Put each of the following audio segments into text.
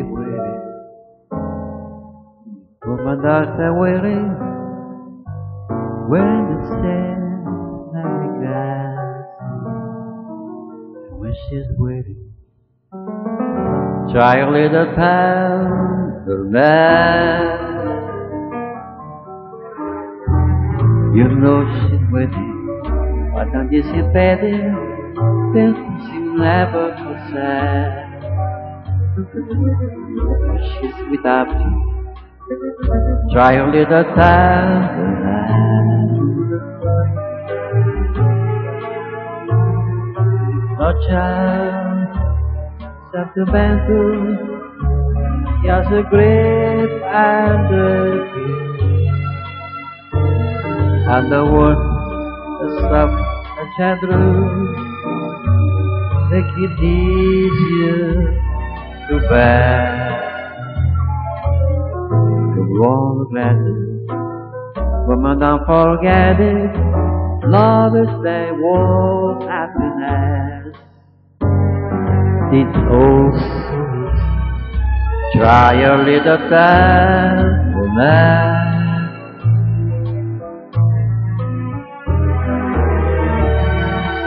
waiting. Woman dogs are waiting when the sand like glass. And when she's waiting, try a little powder man. You know she's waiting. Why don't you sit baby? Then she never sad. She's without you. Try a little time. No child, sentimental, just a great and a and the word, the stuff, the gentle, make it easier to bear. The wrong glasses, woman don't forget it. Love is the world happiness. It's all sweet. Try a little time, woman.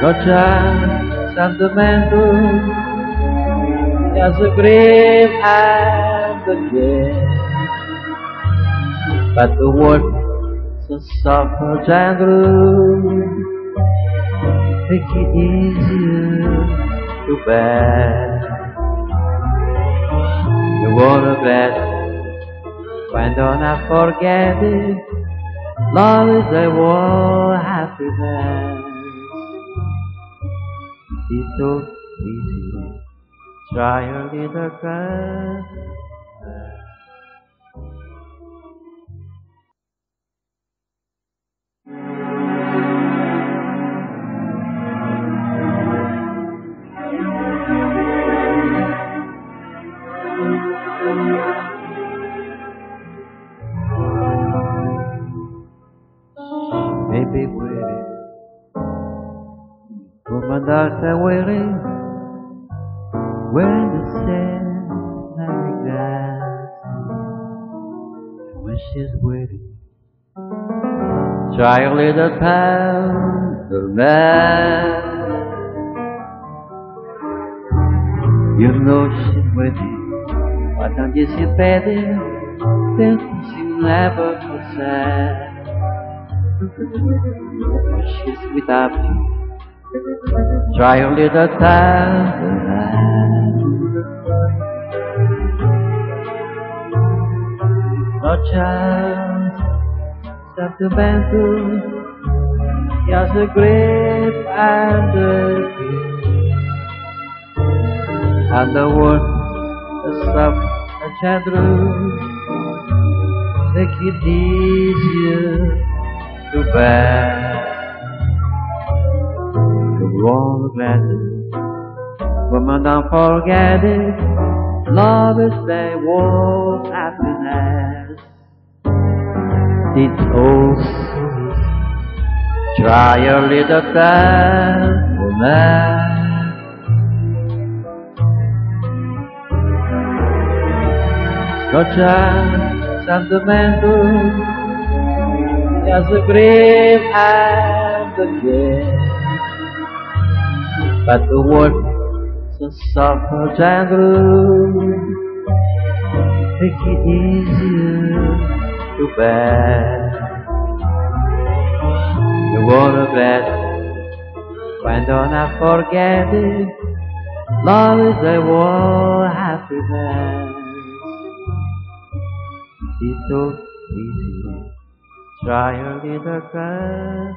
Gotcha, sentimental, just a grave and a gay. But the word so soft and gentle, make it easier to bear. The water glass, when don't I forget it? Love is a war happiness. It's so easy. Triumph is the grand Baby, wait. Woman, that's a waiting. When the sand like glass. And when she's waiting, try a little powder man. You know she's waiting. You sit baby? Then she never too sad. She's without you. Try a little time. No chance, sentimental, just a great and a And the word, the stuff, the gentle, make it easier to bear wrong glasses. Woman, don't forget it. Love is the world happiness. It's all. Try a little time, woman. Gotcha, sentimental, just a grave and a care. But the word so soft and gentle Make it easier to bear. The water glass When don't I forget it? Love is a war happiness. It's so easy. Try a little girl